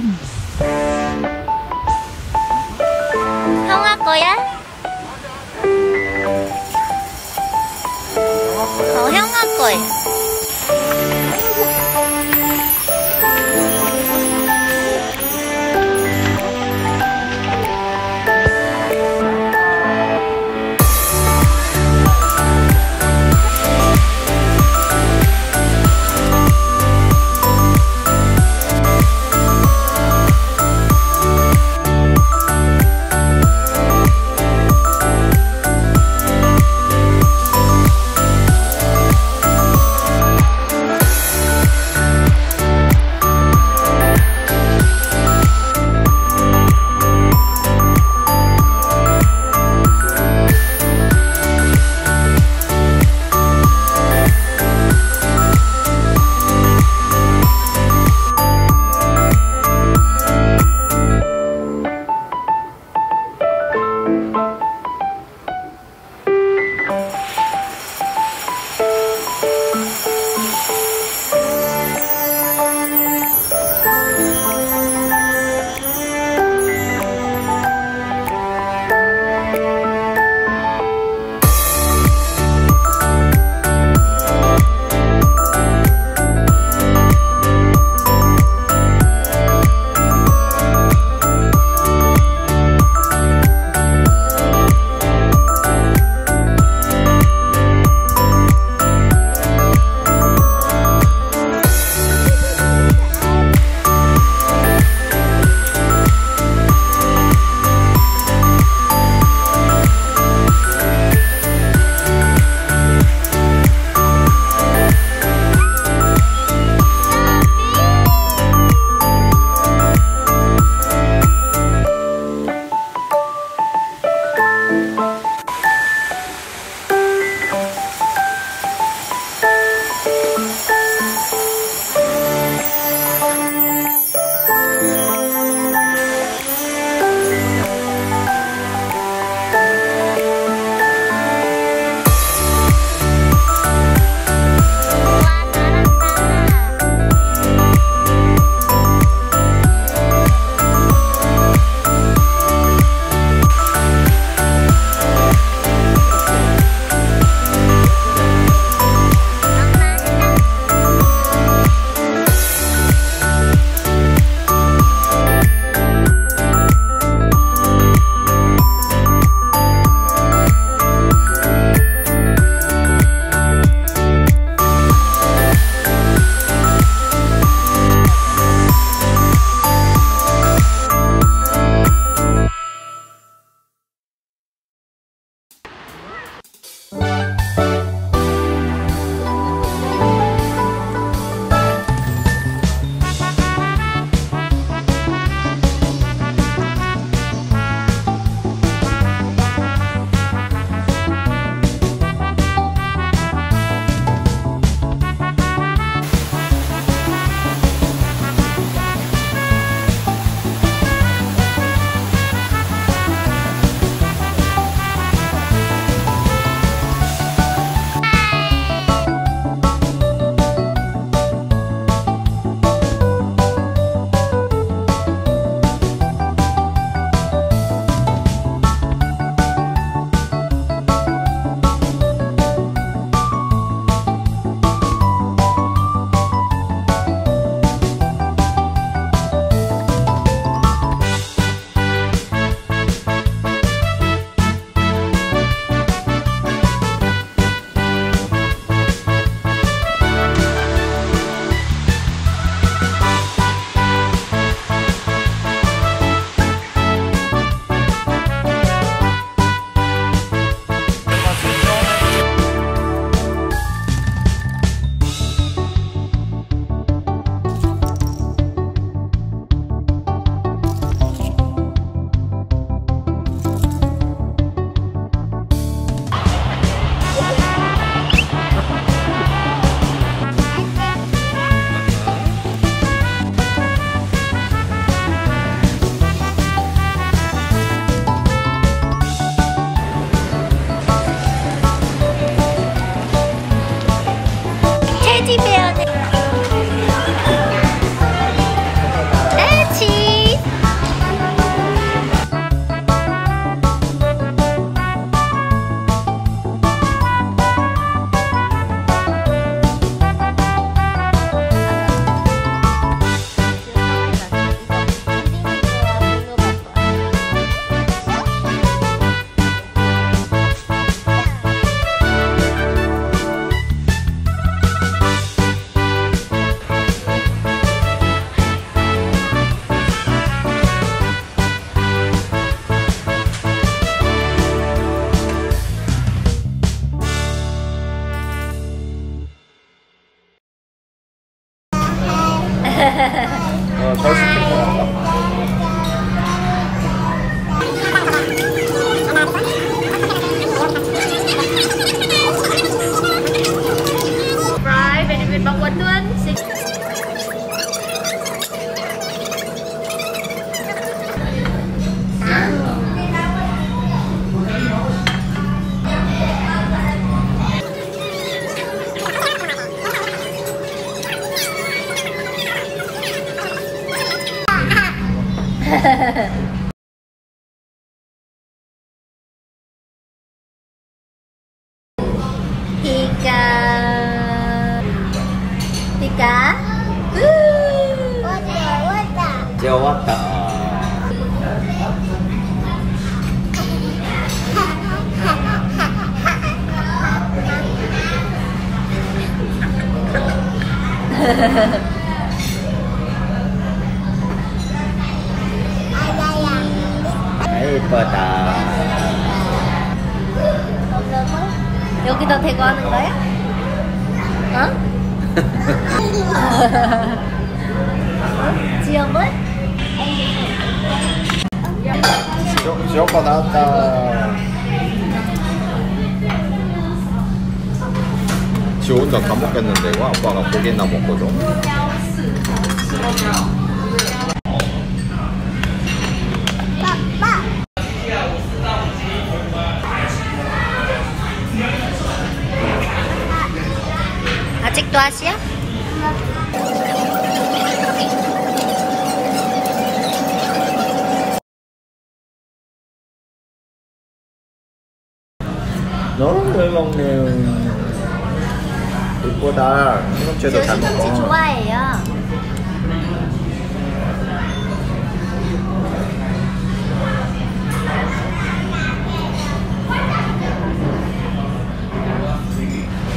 Peace. kebetulan sih Hehehe 이, 이쁘다. 여기다 대고 하는 거야? 어? 지영은? 지- 지오빠 나왔다. 지 혼자 다 먹겠는데, 이거 아빠가 고기나 먹고 좀. 아직도 아시야? 너무 잘 먹네. 시금치도 저잘 먹어. 좋아해요.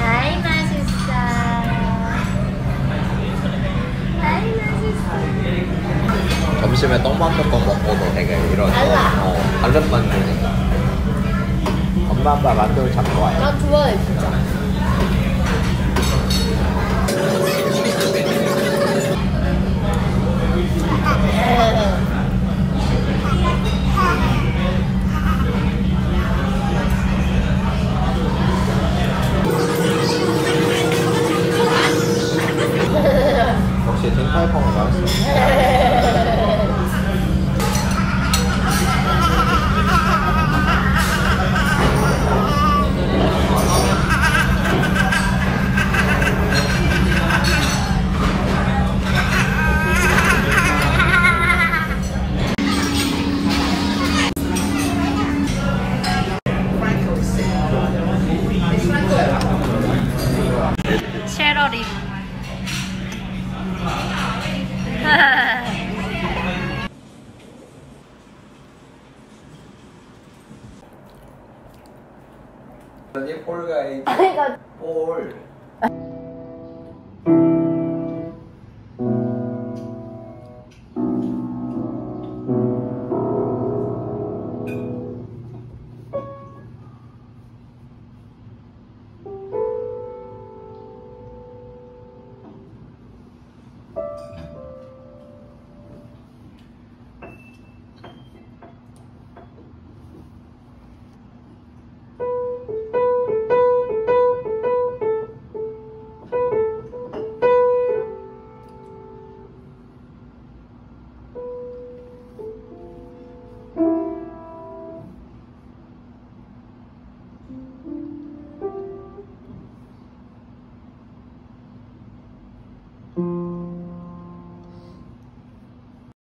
아이 맛있어. 점심에 떡만둣국 먹고도 되게 이런 달라. 어, 다른 만두니까 엄마 아빠 만두 참 좋아해 나 좋아해 也挺开放的。 폴가이. 이거 볼